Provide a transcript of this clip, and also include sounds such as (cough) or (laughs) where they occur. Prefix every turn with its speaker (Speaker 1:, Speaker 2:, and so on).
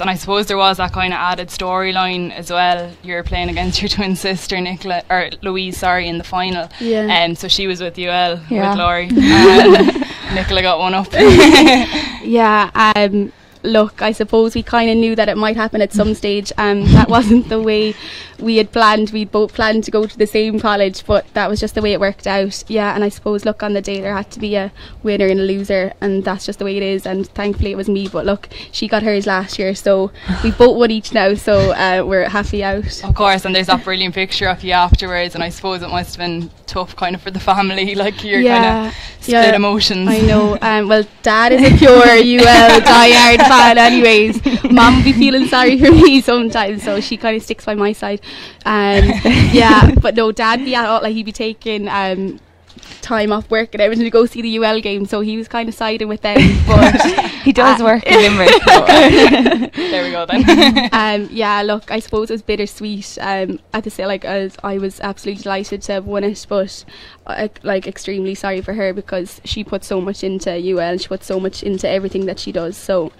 Speaker 1: And I suppose there was that kind of added storyline as well. You're playing against your (laughs) twin sister, Nicola or Louise, sorry, in the final.
Speaker 2: Yeah.
Speaker 1: And um, so she was with UL
Speaker 2: Yeah.
Speaker 1: with Laurie. And (laughs) Nicola got one up. (laughs)
Speaker 2: Yeah, um, look, I suppose we kind of knew that it might happen at some (laughs) stage. Um, that wasn't the way we had planned. We both planned to go to the same college, but that was just the way it worked out. Yeah, and I suppose, look, on the day there had to be a winner and a loser, and that's just the way it is. And thankfully it was me, but look, she got hers last year, so (laughs) we both won each now, so uh, we're happy out.
Speaker 1: Of course, and there's that brilliant picture of you afterwards, and I suppose it must have been tough, kind of for the family, (laughs) like you're kind of split emotions.
Speaker 2: I know. Um, well, Dad is a pure UL diehard fan, (laughs) anyways. Mum would be feeling sorry for me sometimes, so she kind of sticks by my side. Um, yeah, (laughs) but no, Dad be at all like he'd be taking um, time off work and everything to go see the UL game, so he was kind of siding with them. (laughs) But
Speaker 3: He does
Speaker 2: Uh,
Speaker 3: work in Limerick.
Speaker 1: there we go then.
Speaker 2: um, yeah, look, I suppose it was bittersweet. Um, at the same, like as I was absolutely delighted to have won it, but uh, like extremely sorry for her because she put so much into UL and she put so much into everything that she does. So